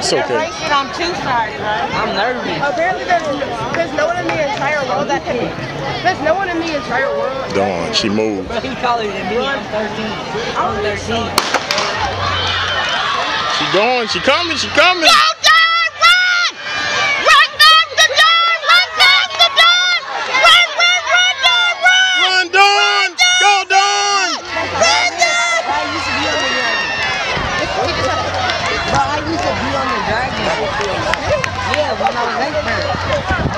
It's okay. It on two sides, right? I'm nervous. Apparently, there's, there's no one in the entire world that can. There's no one in the entire world. Dawn, she moved. Bro, he taller than me. I'm 13. I'm 13. She going, she coming, she coming. Go, Used to be on the dragon. Yeah, when I was 18.